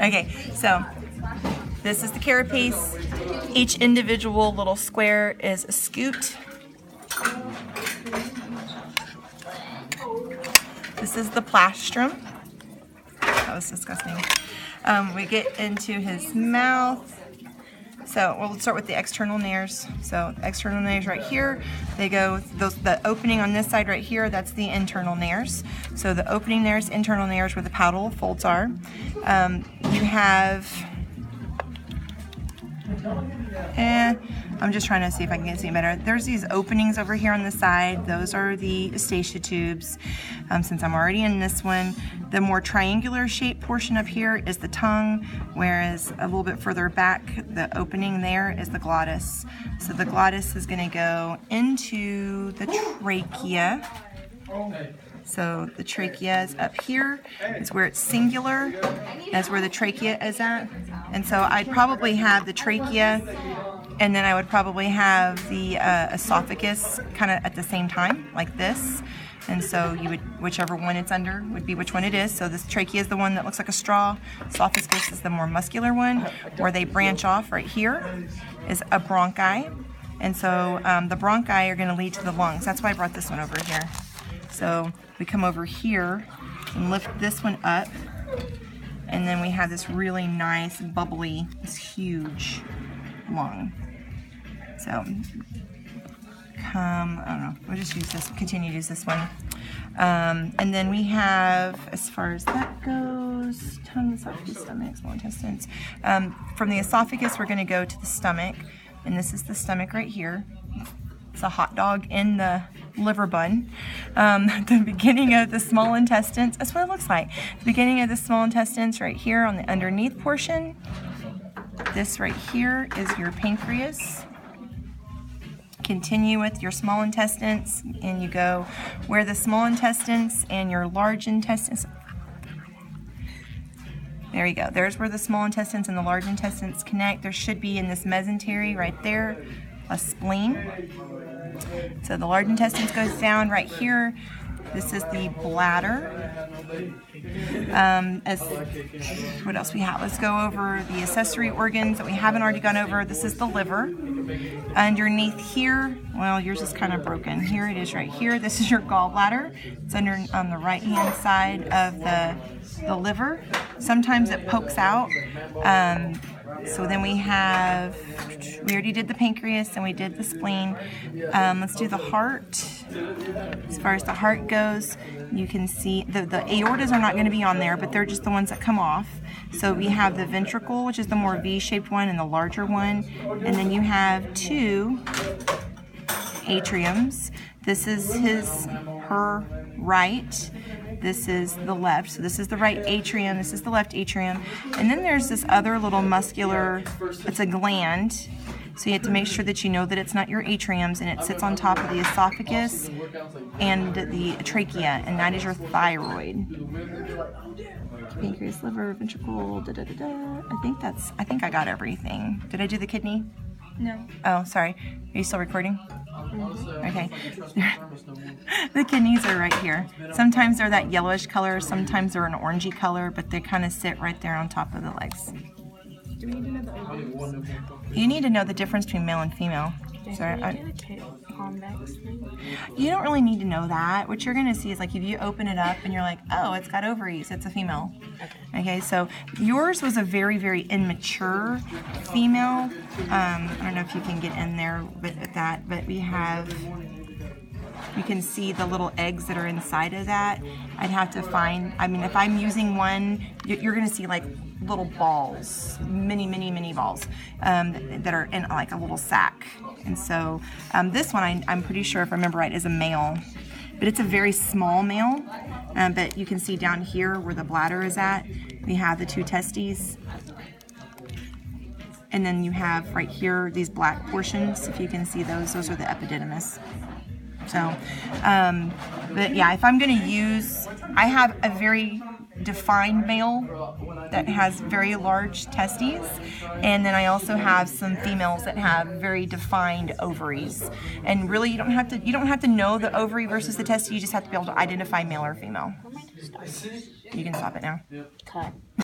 Okay, so this is the carapace. Each individual little square is a scute. This is the plastron. That was disgusting. Um, we get into his mouth. So we'll start with the external nares. So external nares right here, they go, those, the opening on this side right here, that's the internal nares. So the opening nares, internal nares where the palatal folds are. Um, you have, eh, I'm just trying to see if I can see better. There's these openings over here on the side. Those are the Eustachian tubes. Um, since I'm already in this one, the more triangular shaped portion up here is the tongue, whereas a little bit further back, the opening there is the glottis. So the glottis is gonna go into the trachea. So the trachea is up here. It's where it's singular. That's where the trachea is at. And so I'd probably have the trachea and then I would probably have the uh, esophagus kind of at the same time, like this. And so you would, whichever one it's under would be which one it is. So this trachea is the one that looks like a straw. Esophagus is the more muscular one, where they branch off right here is a bronchi. And so um, the bronchi are going to lead to the lungs. That's why I brought this one over here. So we come over here and lift this one up. And then we have this really nice, bubbly, this huge lung. So come, I don't know, we'll just use this, continue to use this one. Um, and then we have, as far as that goes, tongue, esophagus, stomach, small intestines. Um, from the esophagus, we're going to go to the stomach, and this is the stomach right here. It's a hot dog in the liver bun. Um, the beginning of the small intestines, that's what it looks like. The beginning of the small intestines right here on the underneath portion. This right here is your pancreas continue with your small intestines and you go where the small intestines and your large intestines there you go there's where the small intestines and the large intestines connect there should be in this mesentery right there a spleen so the large intestines goes down right here this is the bladder. Um, as what else we have? Let's go over the accessory organs that we haven't already gone over. This is the liver. Underneath here, well, yours is kind of broken. Here it is right here. This is your gallbladder. It's under on the right hand side of the the liver. Sometimes it pokes out. Um, so then we have, we already did the pancreas and we did the spleen. Um, let's do the heart. As far as the heart goes, you can see the, the aortas are not going to be on there, but they're just the ones that come off. So we have the ventricle, which is the more V-shaped one and the larger one. And then you have two atriums. This is his, her right. This is the left. So this is the right atrium. This is the left atrium. And then there's this other little muscular, it's a gland. So you have to make sure that you know that it's not your atriums and it sits on top of the esophagus and the trachea, and that is your thyroid. Pancreas, liver, ventricle, da da da da. I think that's, I think I got everything. Did I do the kidney? No. Oh, sorry. Are you still recording? Mm-hmm. Okay. the kidneys are right here. Sometimes they're that yellowish color, sometimes they're an orangey color, but they kind of sit right there on top of the legs. Do we need to know the ovaries? You need to know the difference between male and female. Sorry, I, you don't really need to know that. What you're going to see is like if you open it up and you're like, oh, it's got ovaries, it's a female. Okay, okay so yours was a very, very immature female. Um, I don't know if you can get in there with that, but we have you can see the little eggs that are inside of that. I'd have to find, I mean, if I'm using one, you're gonna see like little balls, many, many, many balls um, that are in like a little sack. And so um, this one, I, am pretty sure, if I remember right, is a male. But it's a very small male. Um, but you can see down here where the bladder is at, we have the two testes. And then you have right here these black portions. If you can see those, those are the epididymis. So, um, but yeah, if I'm going to use, I have a very defined male that has very large testes and then I also have some females that have very defined ovaries and really you don't have to you don't have to know the ovary versus the testes you just have to be able to identify male or female you can stop it now Cut.